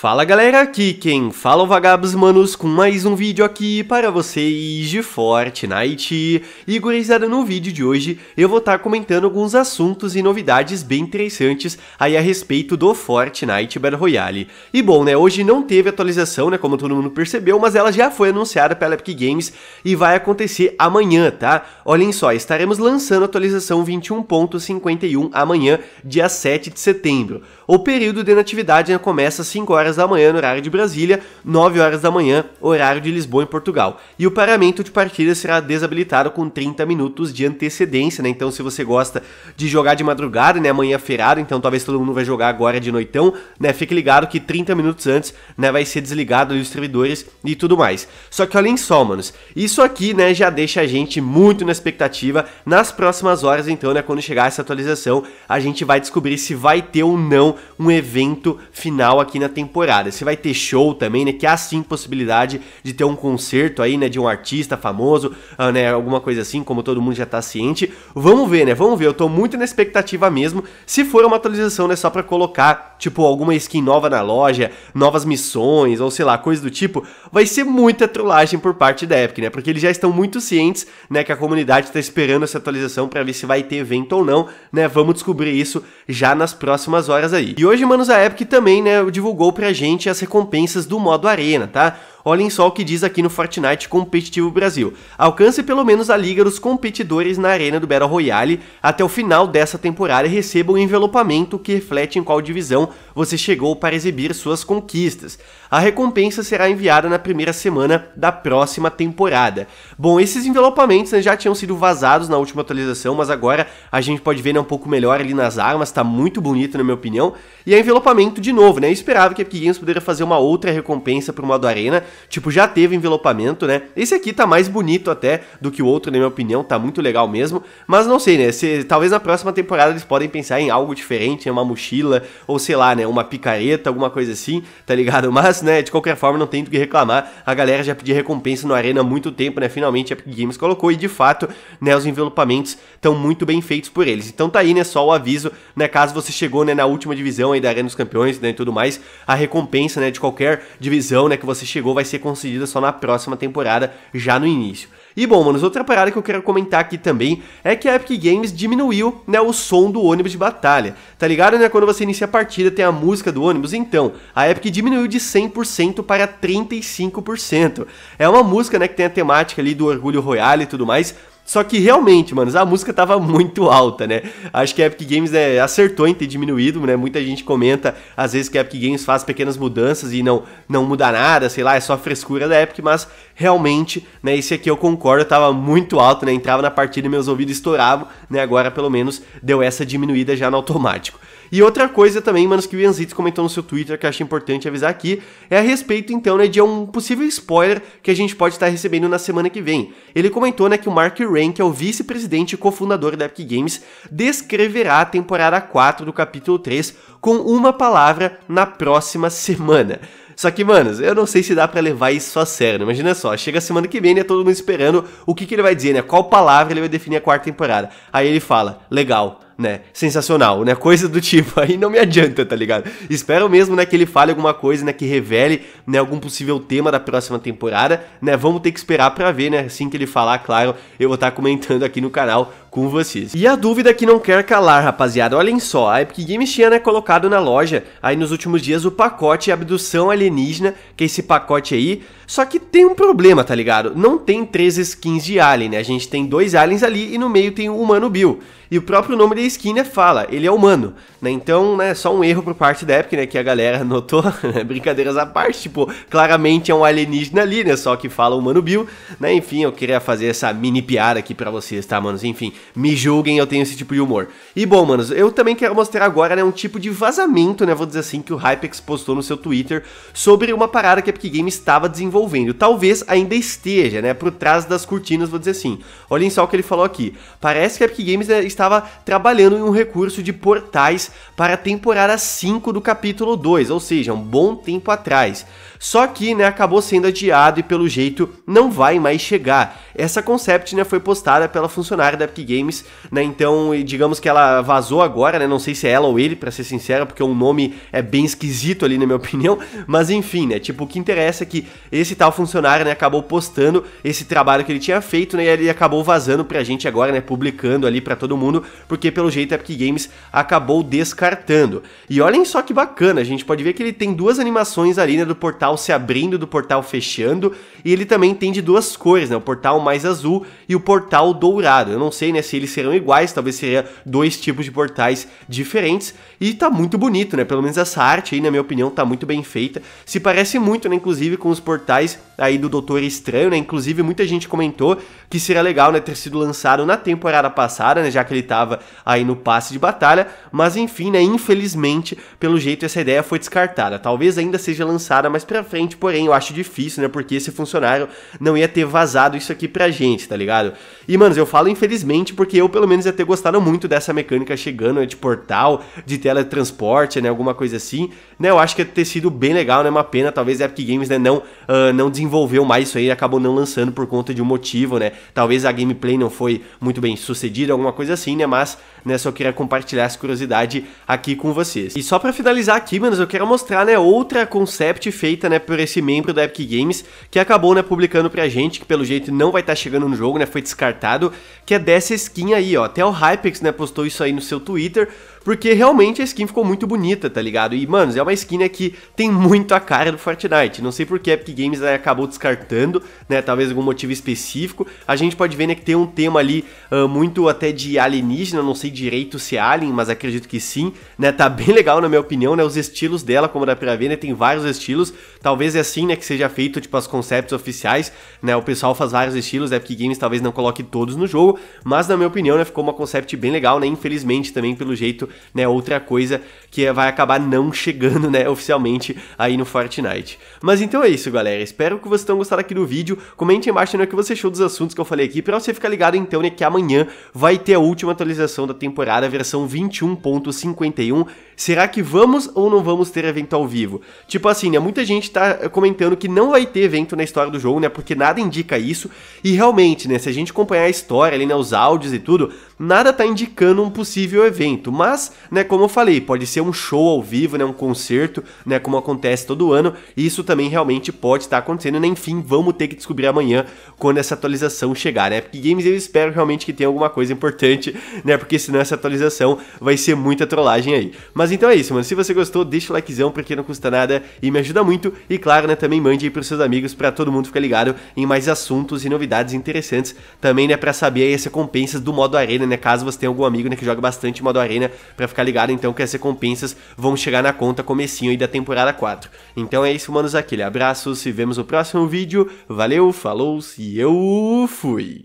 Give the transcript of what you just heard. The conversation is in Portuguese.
Fala galera, aqui quem fala é o Vagabos Manos com mais um vídeo aqui para vocês de Fortnite. E gurizada, no vídeo de hoje eu vou estar comentando alguns assuntos e novidades bem interessantes aí a respeito do Fortnite Battle Royale. E bom, né, hoje não teve atualização, né, como todo mundo percebeu, mas ela já foi anunciada pela Epic Games e vai acontecer amanhã, tá? Olhem só, estaremos lançando a atualização 21.51 amanhã, dia 7 de setembro. O período de natividade né, começa às 5 horas da manhã no horário de Brasília, 9 horas da manhã, horário de Lisboa, em Portugal. E o paramento de partida será desabilitado com 30 minutos de antecedência, né? Então, se você gosta de jogar de madrugada, né? Amanhã é feriado, então talvez todo mundo vai jogar agora de noitão, né? Fique ligado que 30 minutos antes, né? Vai ser desligado os servidores e tudo mais. Só que olhem só, manos, isso aqui, né? Já deixa a gente muito na expectativa. Nas próximas horas, então, né? Quando chegar essa atualização, a gente vai descobrir se vai ter ou não um evento final aqui na temporada. Você vai ter show também, né? Que há sim possibilidade de ter um concerto aí, né? De um artista famoso, uh, né? Alguma coisa assim, como todo mundo já tá ciente. Vamos ver, né? Vamos ver. Eu tô muito na expectativa mesmo. Se for uma atualização, né? Só pra colocar, tipo, alguma skin nova na loja, novas missões, ou sei lá, coisa do tipo, vai ser muita trollagem por parte da Epic, né? Porque eles já estão muito cientes, né? Que a comunidade tá esperando essa atualização para ver se vai ter evento ou não, né? Vamos descobrir isso já nas próximas horas aí. E hoje, manos, a Epic também, né, divulgou pra gente as recompensas do modo arena, tá? Olhem só o que diz aqui no Fortnite Competitivo Brasil. Alcance pelo menos a liga dos competidores na arena do Battle Royale até o final dessa temporada e receba um envelopamento que reflete em qual divisão você chegou para exibir suas conquistas. A recompensa será enviada na primeira semana da próxima temporada. Bom, esses envelopamentos né, já tinham sido vazados na última atualização, mas agora a gente pode ver né, um pouco melhor ali nas armas, tá muito bonito na minha opinião. E é envelopamento de novo, né? Eu esperava que a Epic Games poderia fazer uma outra recompensa pro modo arena, Tipo, já teve envelopamento, né? Esse aqui tá mais bonito até do que o outro, na minha opinião, tá muito legal mesmo. Mas não sei, né? Se, talvez na próxima temporada eles podem pensar em algo diferente, né? Uma mochila, ou sei lá, né? Uma picareta, alguma coisa assim, tá ligado? Mas, né, de qualquer forma, não tem do que reclamar. A galera já pediu recompensa no Arena há muito tempo, né? Finalmente a Epic Games colocou e de fato, né, os envelopamentos estão muito bem feitos por eles. Então tá aí, né, só o aviso, né, caso você chegou, né, na última divisão aí da Arena dos Campeões, né, e tudo mais, a recompensa, né, de qualquer divisão, né, que você chegou vai ser concedida só na próxima temporada, já no início. E bom, manos, outra parada que eu quero comentar aqui também é que a Epic Games diminuiu, né, o som do ônibus de batalha. Tá ligado, né, quando você inicia a partida tem a música do ônibus? Então, a Epic diminuiu de 100% para 35%. É uma música, né, que tem a temática ali do Orgulho Royale e tudo mais, só que realmente, manos, a música tava muito alta, né? Acho que a Epic Games né, acertou em ter diminuído, né? Muita gente comenta, às vezes, que a Epic Games faz pequenas mudanças e não, não muda nada, sei lá, é só frescura da Epic, mas realmente, né, esse aqui eu concordo, tava muito alto, né? Entrava na partida e meus ouvidos estouravam, né? Agora, pelo menos, deu essa diminuída já no automático. E outra coisa também, manos, que o Ianzitz comentou no seu Twitter, que eu achei importante avisar aqui, é a respeito, então, né, de um possível spoiler que a gente pode estar recebendo na semana que vem. Ele comentou, né, que o Mark Rain, que é o vice-presidente e cofundador da Epic Games, descreverá a temporada 4 do capítulo 3 com uma palavra na próxima semana. Só que, manos, eu não sei se dá para levar isso a sério. Né? Imagina só, chega a semana que vem, né? Todo mundo esperando o que, que ele vai dizer, né? Qual palavra ele vai definir a quarta temporada. Aí ele fala, legal né, sensacional, né, coisa do tipo, aí não me adianta, tá ligado? Espero mesmo, né, que ele fale alguma coisa, né, que revele, né, algum possível tema da próxima temporada, né, vamos ter que esperar pra ver, né, assim que ele falar, claro, eu vou estar tá comentando aqui no canal com vocês. E a dúvida que não quer calar, rapaziada, olhem só, a Epic Games tinha, né, colocado na loja, aí nos últimos dias, o pacote Abdução Alienígena, que é esse pacote aí, só que tem um problema, tá ligado? Não tem três skins de Alien, né, a gente tem dois aliens ali e no meio tem o Humano Bill. E o próprio nome da skin, né, fala, ele é humano, né? Então, né, só um erro por parte da Epic, né, que a galera notou, né, brincadeiras à parte, tipo, claramente é um alienígena ali, né, só que fala humano Bill, né? Enfim, eu queria fazer essa mini piada aqui pra vocês, tá, manos? Enfim, me julguem, eu tenho esse tipo de humor. E bom, manos, eu também quero mostrar agora, né, um tipo de vazamento, né, vou dizer assim, que o Hypex postou no seu Twitter sobre uma parada que a Epic Games estava desenvolvendo. Talvez ainda esteja, né, por trás das cortinas, vou dizer assim. Olhem só o que ele falou aqui. Parece que a Epic Games né, estava trabalhando em um recurso de portais para a temporada 5 do capítulo 2, ou seja, um bom tempo atrás. Só que, né, acabou sendo adiado e pelo jeito não vai mais chegar. Essa concept, né, foi postada pela funcionária da Epic Games, né? Então, digamos que ela vazou agora, né? Não sei se é ela ou ele, para ser sincero, porque o nome é bem esquisito ali, na minha opinião. Mas enfim, né? Tipo, o que interessa é que esse tal funcionário, né, acabou postando esse trabalho que ele tinha feito, né? E ele acabou vazando pra gente agora, né? Publicando ali para todo mundo, porque pelo jeito a Epic Games acabou descartando. E olhem só que bacana, a gente pode ver que ele tem duas animações ali, né? Do portal se abrindo, do portal fechando, e ele também tem de duas cores, né? O portal mais azul e o portal dourado. Eu não sei, né, se eles serão iguais, talvez seria dois tipos de portais diferentes, e tá muito bonito, né? Pelo menos essa arte aí, na minha opinião, tá muito bem feita. Se parece muito, né, inclusive com os portais aí do Doutor Estranho, né? Inclusive muita gente comentou que seria legal, né, ter sido lançado na temporada passada, né, já que ele tava aí no passe de batalha, mas enfim, né, infelizmente, pelo jeito essa ideia foi descartada. Talvez ainda seja lançada mais pra frente, porém eu acho difícil, né, porque esse funcionário não ia ter vazado isso aqui pra gente, tá ligado? E, manos, eu falo infelizmente porque eu pelo menos ia ter gostado muito dessa mecânica chegando, né, de portal, de teletransporte, né, alguma coisa assim, né, eu acho que ia ter sido bem legal, né, uma pena, talvez a Epic Games, né, não, uh, não desenvolveu mais isso aí, acabou não lançando por conta de um motivo, né, talvez a gameplay não foi muito bem sucedida, alguma coisa assim, né, mas, né, só queria compartilhar essa curiosidade aqui com vocês. E só para finalizar aqui, manos, eu quero mostrar, né, outra concept feita, né, por esse membro da Epic Games, que acabou, né, publicando pra gente, que pelo jeito não vai estar tá chegando no jogo, né, foi descartado, que é dessa skin aí, ó, até o Hypex, né, postou isso aí no seu Twitter, porque realmente a skin ficou muito bonita, tá ligado? E, mano, é uma skin né, que tem muito a cara do Fortnite. Não sei porque a Epic Games né, acabou descartando, né? Talvez algum motivo específico. A gente pode ver, né, que tem um tema ali uh, muito até de alienígena, não sei direito se é alien, mas acredito que sim, né? Tá bem legal, na minha opinião, né? Os estilos dela, como dá pra ver, né? Tem vários estilos. Talvez é assim, né, que seja feito, tipo, as concepts oficiais, né? O pessoal faz vários estilos, a Epic Games talvez não coloque todos no jogo, mas na minha opinião, né, ficou uma concept bem legal, né? Infelizmente também, pelo jeito, né, outra coisa que vai acabar não chegando, né, oficialmente aí no Fortnite. Mas então é isso, galera. Espero que vocês tenham gostado aqui do vídeo. Comente embaixo né, o que você achou dos assuntos que eu falei aqui, para você ficar ligado então, né, que amanhã vai ter a última atualização da temporada, versão 21.51. Será que vamos ou não vamos ter evento ao vivo? Tipo assim, né, muita gente tá comentando que não vai ter evento na história do jogo, né, porque nada indica isso. E realmente, né, se a gente acompanhar a história ali, né, os áudios e tudo, nada tá indicando um possível evento. Mas, né, como eu falei, pode ser um show ao vivo, né, um concerto, né, como acontece todo ano, e isso também realmente pode estar acontecendo, né, enfim, vamos ter que descobrir amanhã quando essa atualização chegar, né, porque Games eu espero realmente que tenha alguma coisa importante, né, porque senão essa atualização vai ser muita trollagem aí. Mas então é isso, mano, se você gostou, deixa o likezão, porque não custa nada e me ajuda muito, e claro, né, também mande aí pros seus amigos, para todo mundo ficar ligado em mais assuntos e novidades interessantes, também, né, pra saber aí as recompensas do modo arena, né, caso você tenha algum amigo, né, que joga bastante modo arena, pra ficar ligado, então, que as recompensas vão chegar na conta comecinho aí da temporada 4. Então é isso, manos, aquele abraço, se vemos no próximo vídeo, valeu, falou, e eu fui!